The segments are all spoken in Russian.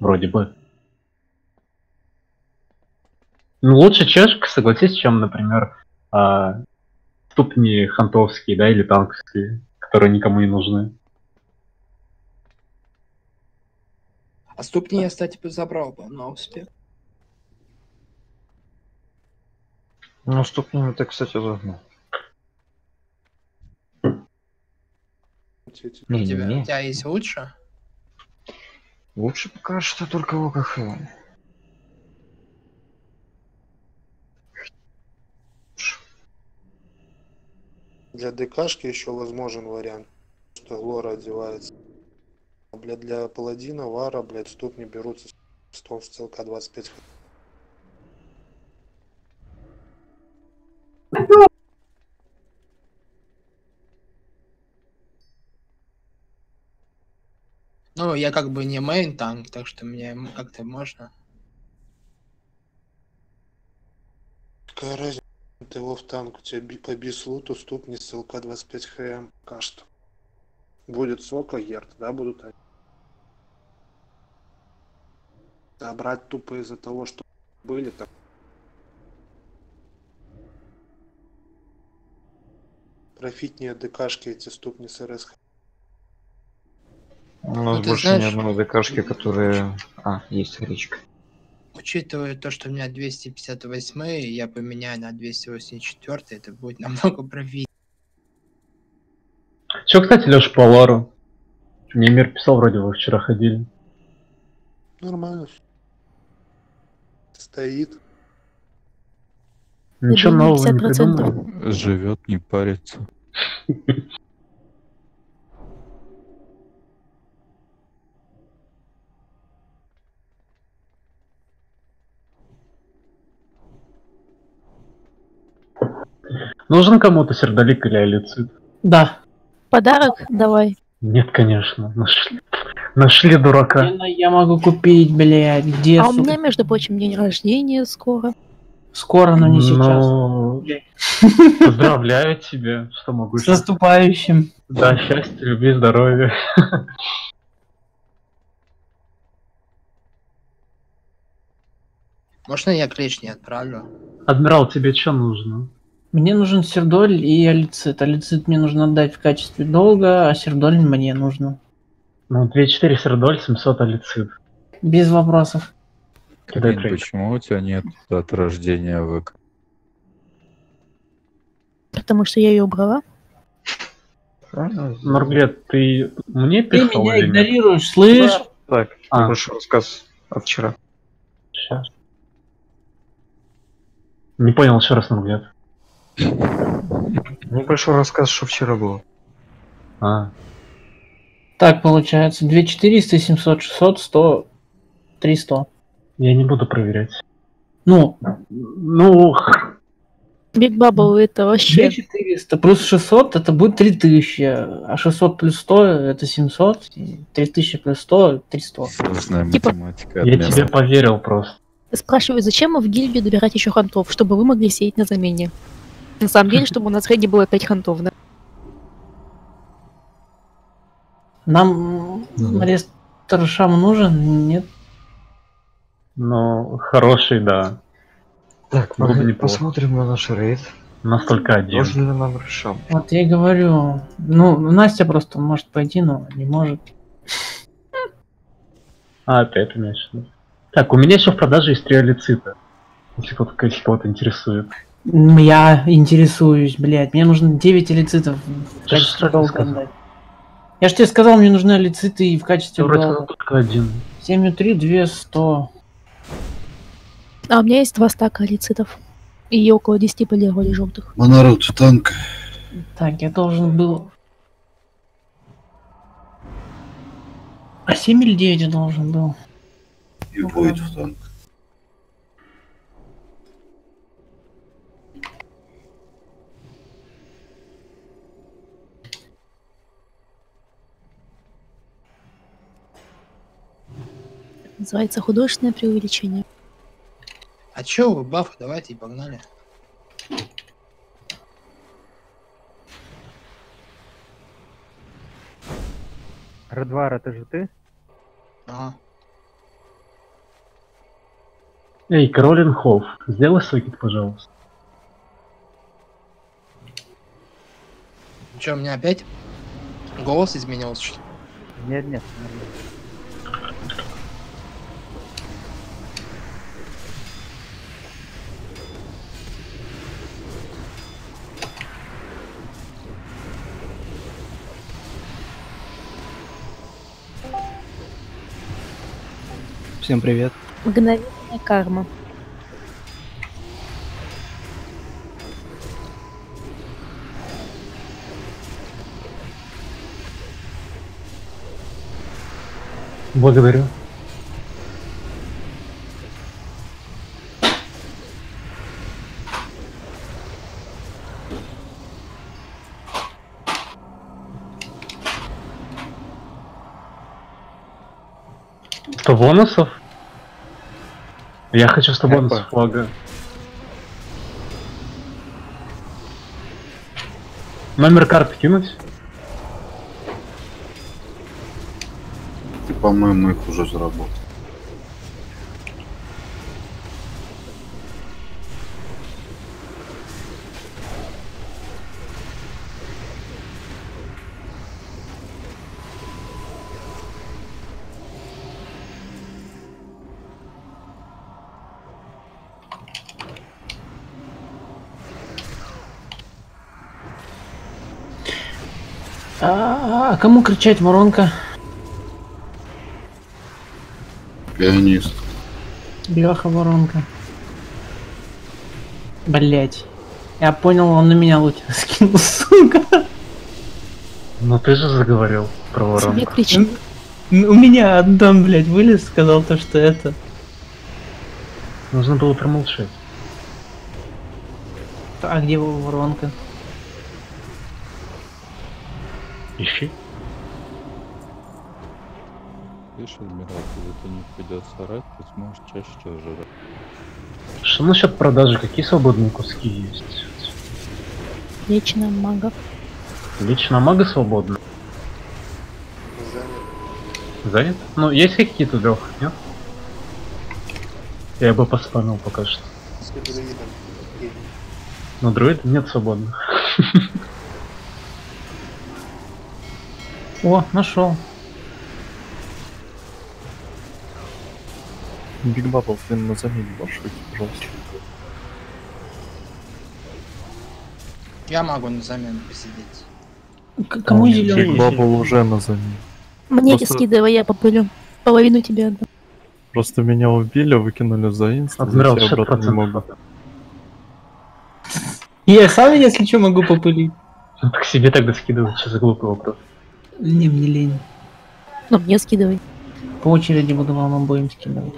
Вроде бы. Ну, лучше чешка, согласись, чем, например, а, ступни хантовские, да, или танковские, которые никому не нужны. А ступни я, кстати, забрал бы на успех. Ну, ступнями ты, кстати, загнул. У тебя, у тебя есть лучше? Лучше пока что только в ОКХ. Для ДКшки еще возможен вариант, что Глора одевается. А, блядь, для Паладина, Вара, блядь, ступни берутся с том, что ЛК-25. Ну, я как бы не мейн танк, так что мне как-то можно. Какая разница, ты его в танк, у тебя по бислуту ступни с ЛК 25 ХМ что. Будет сока, герд, да, будут они? А тупо из-за того, что были там. Профитнее ДКшки эти ступни с РСХ. У нас Ну, больше ни знаешь- одной ДКшки, которые... А, есть речка. Учитывая то, что у меня 258, я поменяю на 284, это будет намного профитнее. Че, кстати, Леша, по Лару? Мне мир писал, вроде вы вчера ходили. Нормально. Стоит. Ничего нового не 50%. придумали. Живет, не парится. Нужен кому-то сердолик или алицит? Да. Подарок давай. Нет, конечно. Нашли, нашли дурака. Я, я могу купить, блядь, где, А у сука? меня, между прочим, день рождения скоро. Скоро, но не сейчас. Ну, Блядь. поздравляю тебя. Что могу С наступающим. Да, счастья, любви, здоровья. Можно я клещ не отправлю? Адмирал, тебе что нужно? Мне нужен сердоль и алицит. Алицит мне нужно отдать в качестве долга, а сердоль мне нужно. Ну, 2-4 сердоль, 700 алицит. Без вопросов. Кидай Блин, почему у тебя нет от рождения ВК? Потому что я ее убрала. Норглет, ты мне Ты писал меня или нет? игнорируешь, слышь? Так, А. большой рассказ от вчера. Сейчас. Не понял, еще раз Норглет. Небольшой рассказ, что вчера было. А, Так, получается, 2400, 700, 600, 100, 300. я не буду проверять. Ну, Ну, Биг Бабл это вообще... 2400 плюс 600 это будет 3000, а 600 плюс 100 это 700, и 3000 плюс 100 300. Сложная Типа- математика. я тебе поверил просто. Спрашиваю, зачем в гильдию добирать еще хантов, чтобы вы могли сеять на замене? На самом деле, чтобы у нас в рейде было 5 хантов, да? Нам Ну. арест Таршам нужен? Нет. Ну, хороший, да. Так, Было бы посмотрим на наш рейд. Настолько один. Нужен ли нам решам? Вот я и говорю. Ну, Настя просто может пойти, но не может. А, опять виду. Так, у меня еще в продаже есть три алицита. Если кто-то кого-то интересует. Я интересуюсь, блядь. Мне нужно 9 элицитов в качестве долга отдать. Я же тебе сказал, мне нужны алициты и в качестве Вроде долга. только один. 7,3, 200. А у меня есть два стака алицитов. И около 10 полировали желтых. Монород, танк. Так, я должен был... А 7 или 9 я должен был? И будет в танк. Называется художественное преувеличение. А чё вы, бафы, давайте и погнали. Редвар, это же ты? Ага. Эй, Кроллинхоф, сделай сокет, пожалуйста. Че, у меня опять голос изменился, что ли? Нет, нет. Всем привет. Мгновенная карма. Благодарю. Бонусов? Я хочу 100 бонусов флага. Номер карты кинуть? По-моему, их уже заработал. А, а кому кричать, воронка? Пианист. Бляха, воронка. Блять. Я понял, он на меня лучше скинул, сука. Ну ты же заговорил про воронку. У меня Антон, блядь, вылез, сказал то, что это. Нужно было промолчать. А где его воронка? Ищи. Видишь, Адмирал, когда ты не придется орать, ты сможешь чаще жрать. Что насчет продажи? Какие свободные куски есть? Вечно магов. Лично мага свободна. Занят. Занят? Ну, есть какие-то Лех, нет? Я бы поспамил пока что. С друидом. Дроид нет свободных. О, нашел. Биг Бабл, ты на замене можешь выйти, пожалуйста. Я могу на замену посидеть. К- кому Биг зеленый? Бабл уже на замене. Мне Просто- скидывай, я попылю. Половину тебе отдам. Просто меня убили, выкинули за инста, Адмирал, зайти обратно не 60%. могу. Я сам, если что, могу попылить. Так себе тогда скидывать, что за глупый вопрос. Не, мне лень. Ну, мне скидывай. По очереди буду вам обоим скидывать.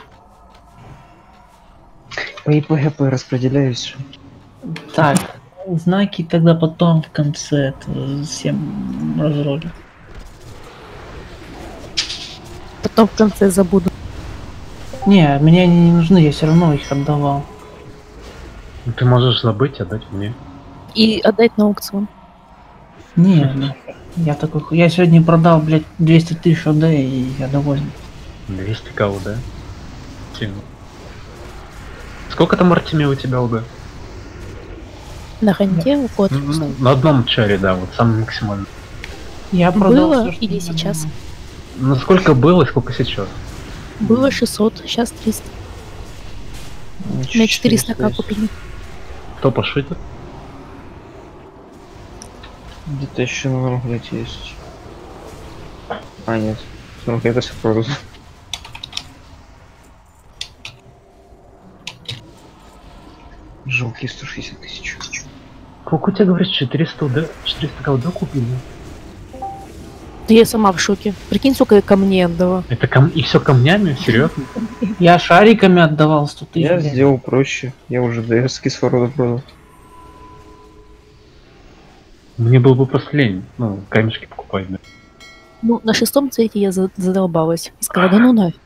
По ИПГП распределяюсь. Так, знаки тогда потом в конце это всем разролю. Потом в конце забуду. Не, мне они не нужны, я все равно их отдавал. Ну, ты можешь забыть, отдать мне. И отдать на аукцион. Не, я такой, ху- я сегодня продал, блядь, 200 тысяч ОД, и я доволен. 200 кого, да? Сильно. Сколько там Артемия у тебя УД? На ханте у кот. Ну, на одном чаре, да, вот самый максимальный. Я продал Было что или сейчас? надо. Ну сколько было и сколько сейчас? Было 600, сейчас 300. На 400 как купили. Кто пошутит? Где-то еще на блядь, есть. А, нет. Ну, это все продано. Жалкие 160 тысяч. Сколько у тебя, говоришь, 400 УД? 400 КВД купили? Да я сама в шоке. Прикинь, сколько я камней отдала. Это кам... и все камнями? Серьезно? Я шариками отдавал 100 тысяч. Я сделал проще. Я уже ДС кислорода продал. Мне было бы последний. Ну, камешки покупать, да. Ну, на шестом цвете я за- задолбалась. И сказала, да ну нафиг.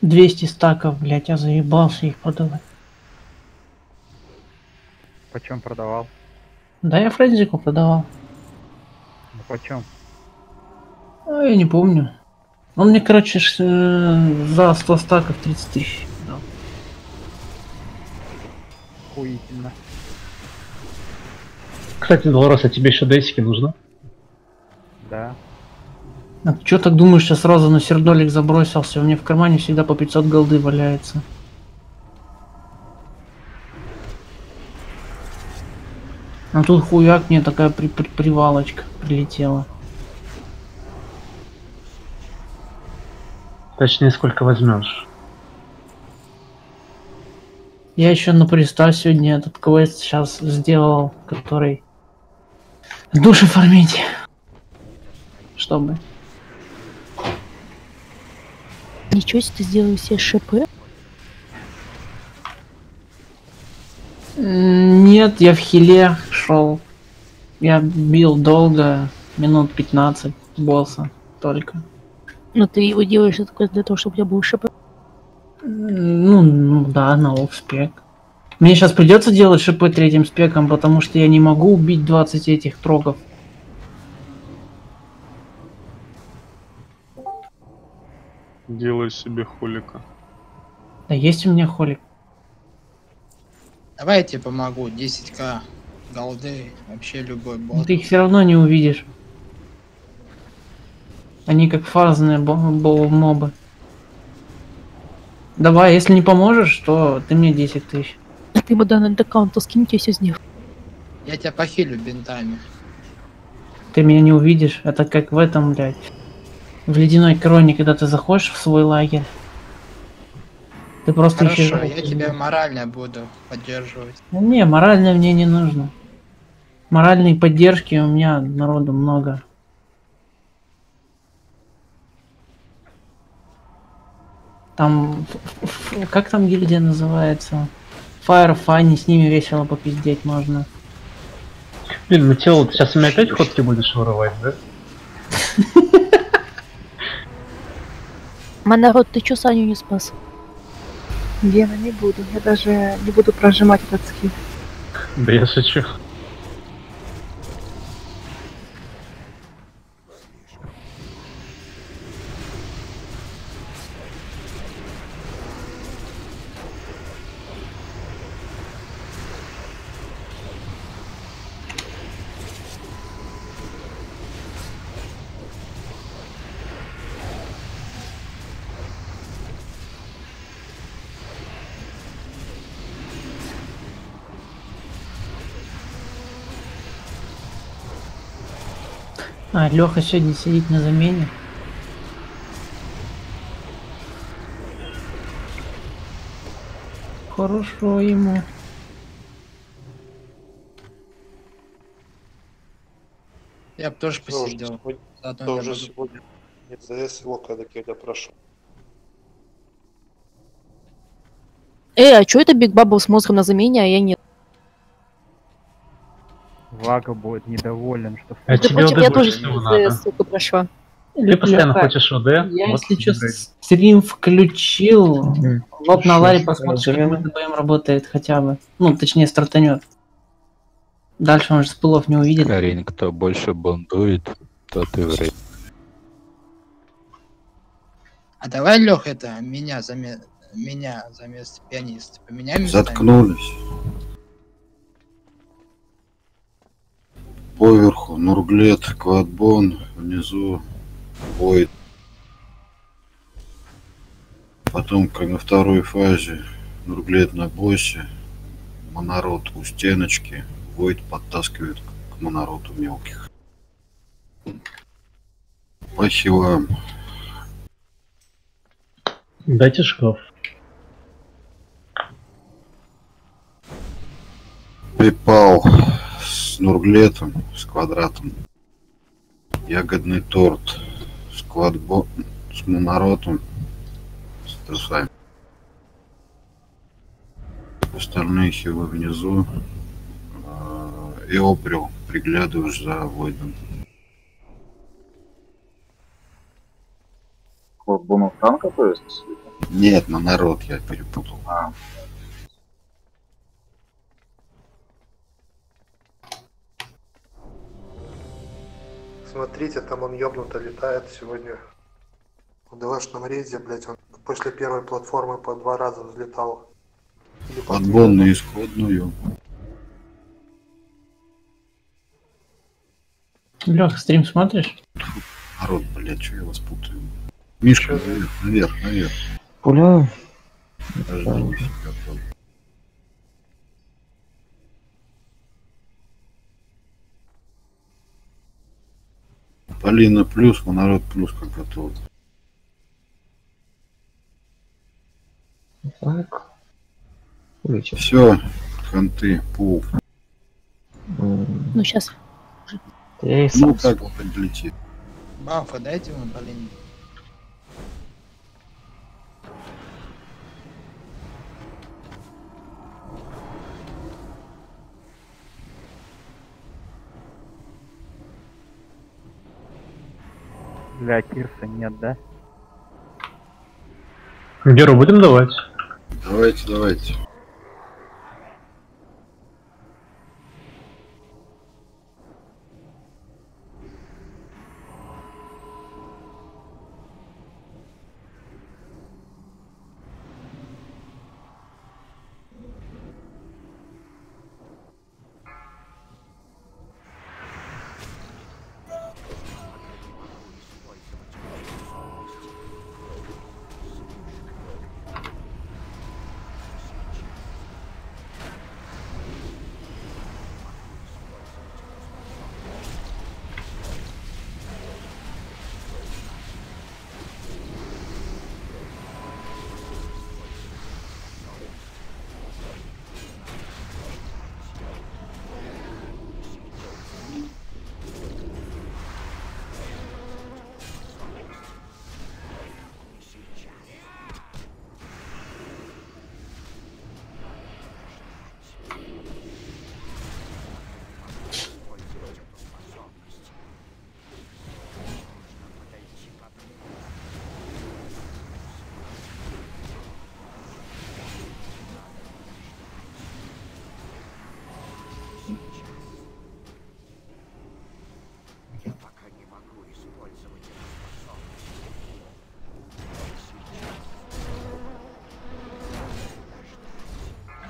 Двести стаков, блядь, я заебался их продавать. Почем продавал? Да, я Френзику продавал. Ну почем? А, я не помню. Он мне, короче, ш- э, за 100 стаков 30 тысяч дал. Хуительно. Кстати, Долорес, а тебе еще дейсики нужно? Да. А ты чё так думаешь, сейчас сразу на сердолик забросился? У меня в кармане всегда по 500 голды валяется. А тут хуяк мне такая при- при- привалочка прилетела. Точнее, сколько возьмешь? Я еще на приста сегодня этот квест сейчас сделал, который души фармить. Чтобы. Ничего себе, ты сделал себе ШП? М, Нет, я в хиле шел. Я бил долго, минут 15 босса только. Но ты его делаешь только для того, чтобы у тебя был ШП. Ну, ну да, на спек. Мне сейчас придется делать шипы третьим спеком, потому что я не могу убить 20 этих трогов. Делай себе холика. Да есть у меня холик. Давай я тебе помогу. 10к голды. Вообще любой Но бот. ты их все равно не увидишь. Они как фазные мобы. Давай, если не поможешь, то ты мне 10 тысяч. А ты ему данный аккаунт, то скинь тебе все с них. Я тебя похилю бинтами. Ты меня не увидишь. Это как в этом, блядь. В ледяной кроне, когда ты заходишь в свой лагерь. Ты просто ищешь... Хорошо, я тебя морально буду поддерживать. Не, морально мне не нужно. Моральной поддержки у меня народу много. Там, как там гильдия называется? Fire Funny, с ними весело попиздеть можно. Блин, Матео, ты сейчас у меня опять ходки будешь вырывать, да? Монарод, ты чё Саню не спас? Гена, не буду. Я даже не буду прожимать этот скилл. Да я шучу. А, Леха сегодня сидит на замене. Хорошо ему. Я бы тоже Тоже посидел. Заодно Тоже буду- сегодня не ЗС его когда я прошу. Эй, а чё это Биг Бабл с мозгом на замене, а я нет? Вага будет недоволен, что... А тебе ОД я тоже через ссылку прошла. Ты постоянно Лёха, хочешь ОД. Я, вот если тебе стрим включил. Вот на Ларе посмотришь, как мой ДБМ работает хотя бы. Ну, точнее, стартанет. Дальше он же спылов не увидит. Карин, кто больше бунтует, тот и вред. А давай, Лех, это меня за ме- меня за место пианиста. Поменяем? Заткнулись. Поверху Нурглет, Квадбон, внизу Войд. Потом, как на второй фазе, Нурглет на боссе, Монород у стеночки, Войд подтаскивает к Монороту мелких. По хилам. Дайте шкаф. Припал с Нурглетом, с квадратом. Ягодный торт с квадбо... с моноротом, с трусами. Остальные хилы внизу. А, И оприл, приглядываешь за Войдом. Бонус танка, то есть? Нет, монород я перепутал. А. Смотрите, там он ёбнуто летает сегодня. В ДВшном рейде, блядь, он после первой платформы по два раза взлетал. Раза. исходную. Лех, стрим смотришь? Народ, блядь, что я вас путаю? Мишка, наверх, наверх, наверх. Пуляю. Подожди, готов. Полина плюс, монород плюс, как готов. Так. Улетел. Все, ханты, пул. Ну, сейчас. Я и Ну, как он подлетит? Бафа дайте ему, блин. Для Кирса нет, да? Геру будем давать? Давайте, давайте.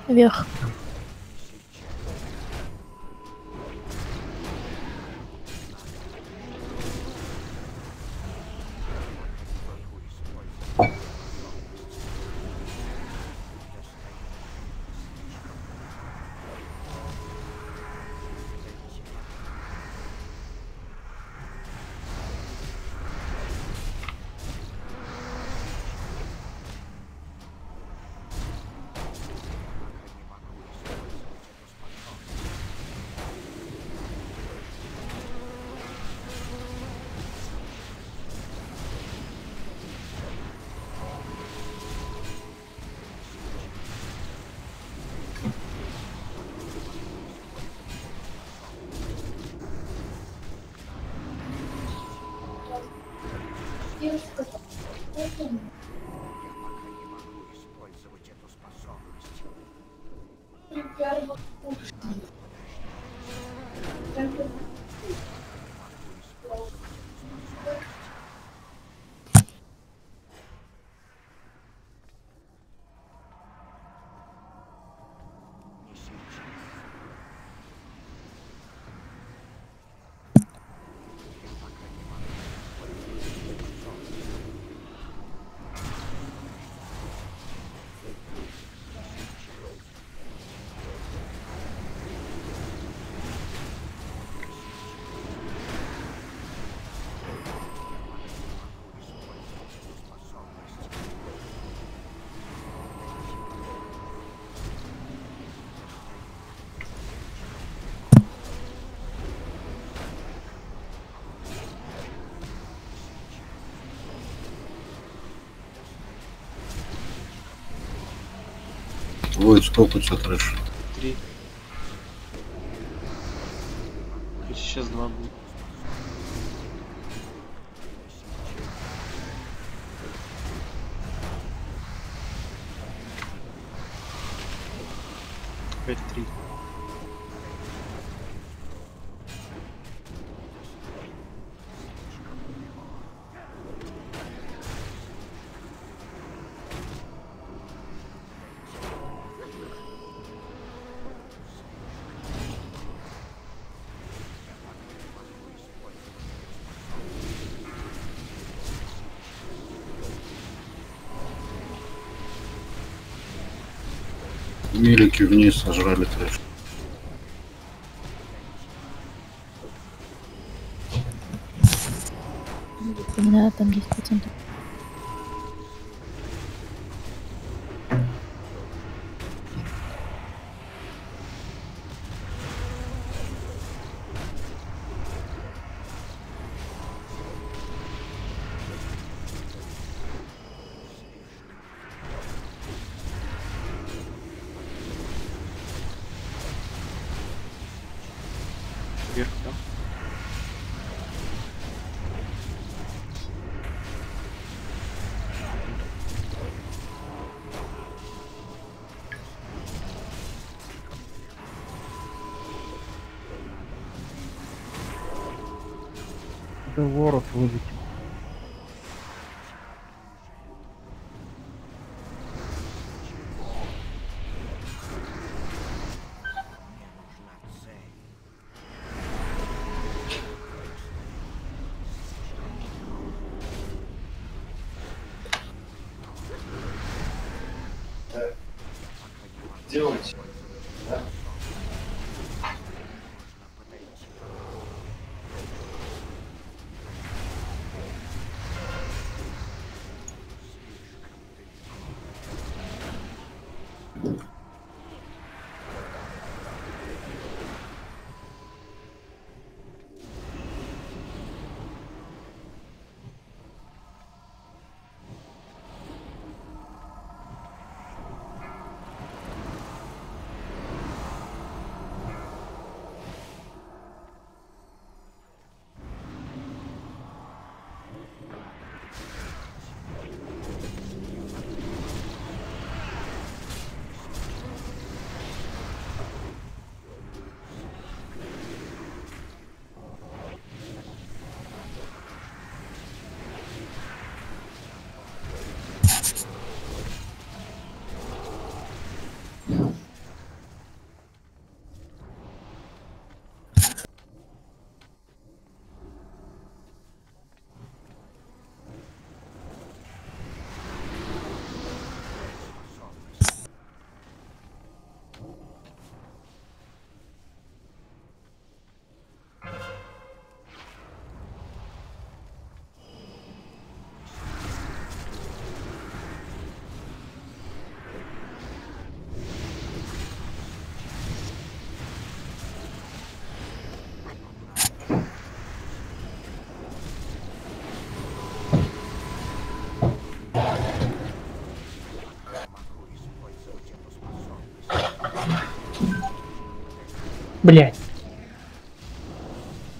вверх. Сколько у тебя трэш? Три. Милики вниз сожрали трэш. Меня там 10%. Да Блять.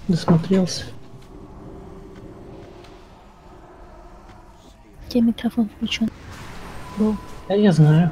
Досмотрелся. У тебя микрофон включен. Был. Да я знаю.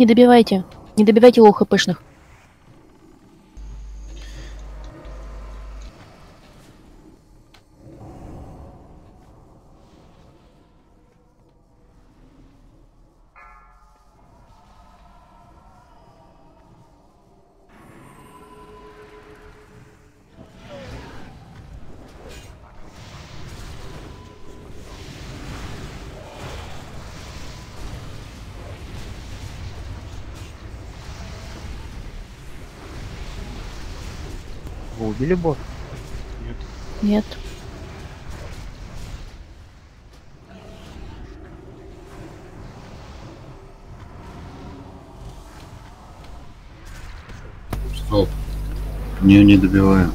Не добивайте. Не добивайте лоу убили босса? Нет. Нет. Стоп. Не, не добиваю.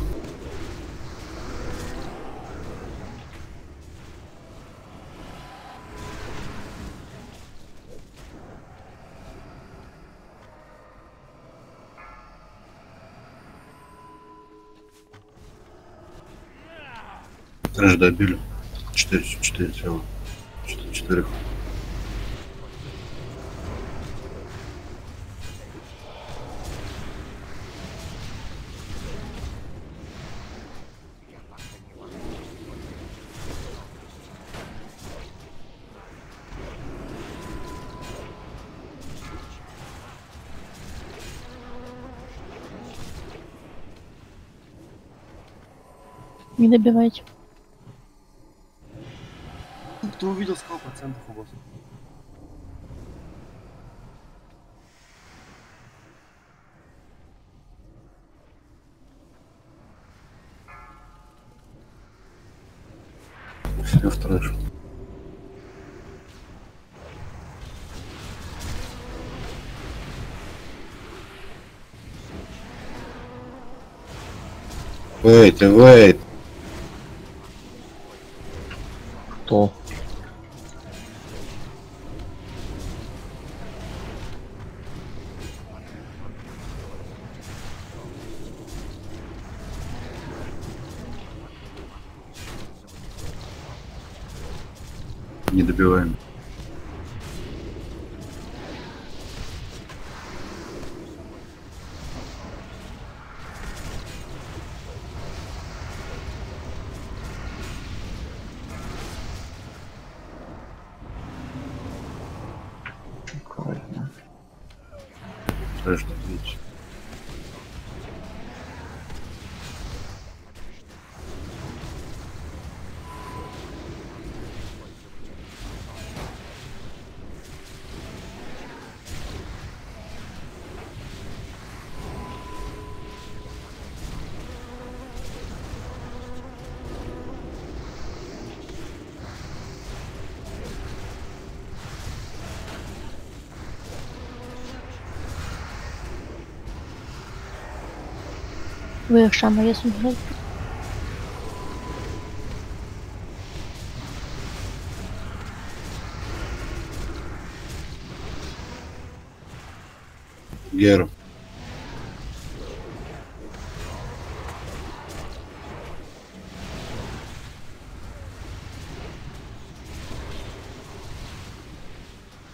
Трэш добили. 4, 4 тела. 4, 4. Не добивайте. Кто увидел, сказал процентов у. Все трэш. Wait, wait. Кто? Не добиваем. Вы Шама, если не Гер.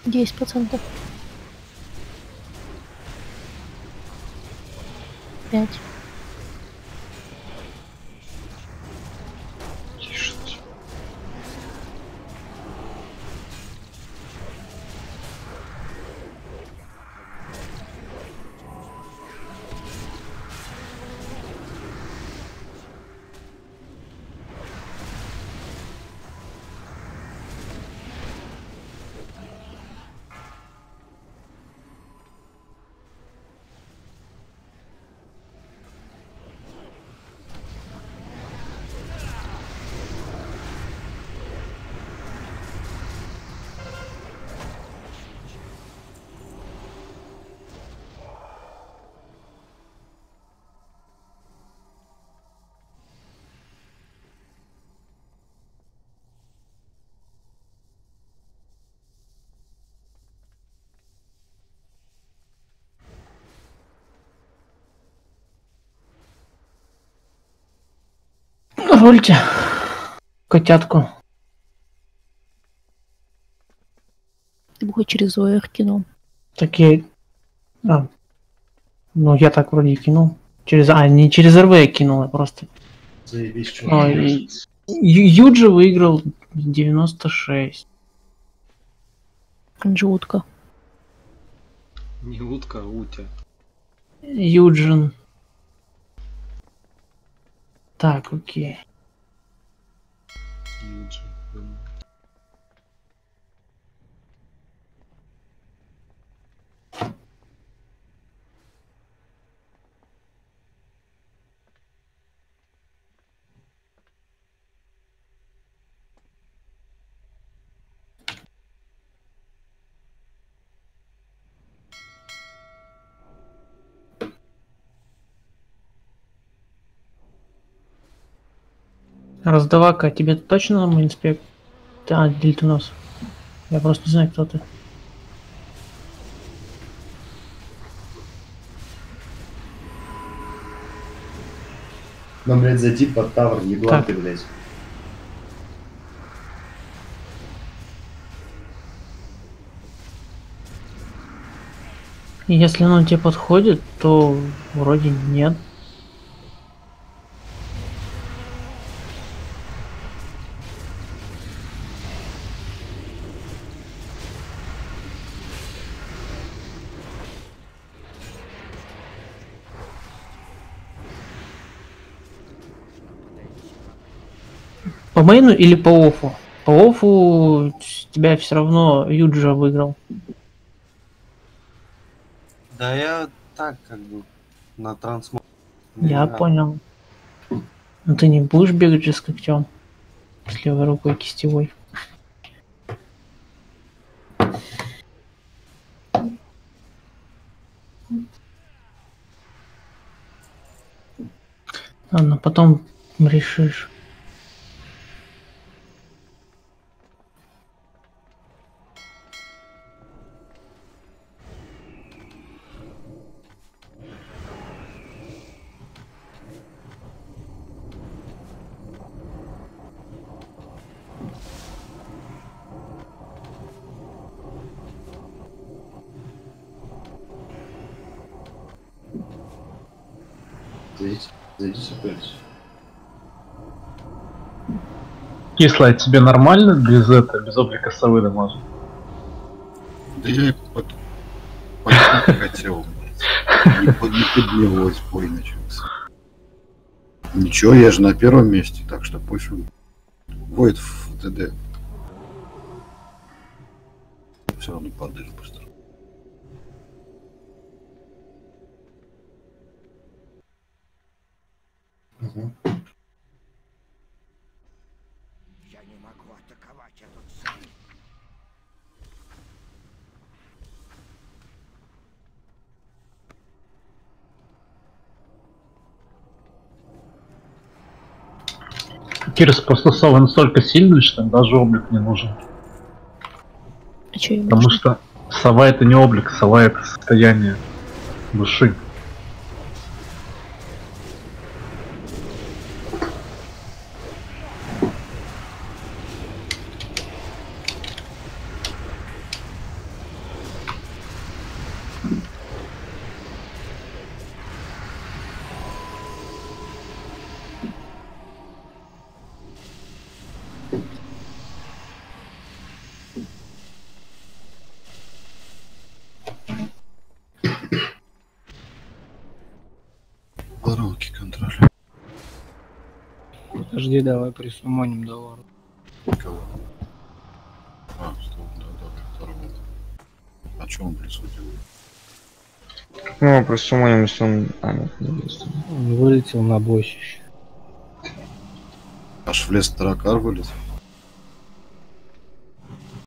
Десять процентов. Пять. Рольте. Котятку. Ты бы хоть через ОР кинул. Так я... А. Ну, я так вроде и кинул. Через... А, не через РВ я кинул, я просто... Заебись, А, и- Ю- Юджи выиграл 96. Джутка. Не утка, а утя. Юджин. Так, окей. Раздавака, тебе точно там инспект? А, Дельтунос. Я просто не знаю, кто ты. Нам, блядь, зайти под тавр, еблан ты, блядь. Если оно тебе подходит, то вроде нет. Мейну или по офу? По офу тебя все равно Юджа выиграл. Да я так как бы на трансмо... Я понял. Ну ты не будешь бегать же с когтем? С левой рукой кистевой. Ладно, потом решишь. Зайдите, зайдите опять. Кисло, а тебе нормально без этого, без облика совы дамажит? Да я под... хотел, блядь. Не, под, не поднялось, бой начался. Ничего, я же на первом месте, так что пусть он воет в ТД. Все равно падает быстро. Угу. Кирс просто совы настолько сильный, что им даже облик не нужен. А ему Потому нужно? что сова это не облик, сова это состояние души. Давай присумоним до ворот. Кого? А, стоп, да, да, второго. А что он присудил? Ну, суммаем, если он... А, нет, не. Он вылетел на бойся. Аж в лес таракар вылез.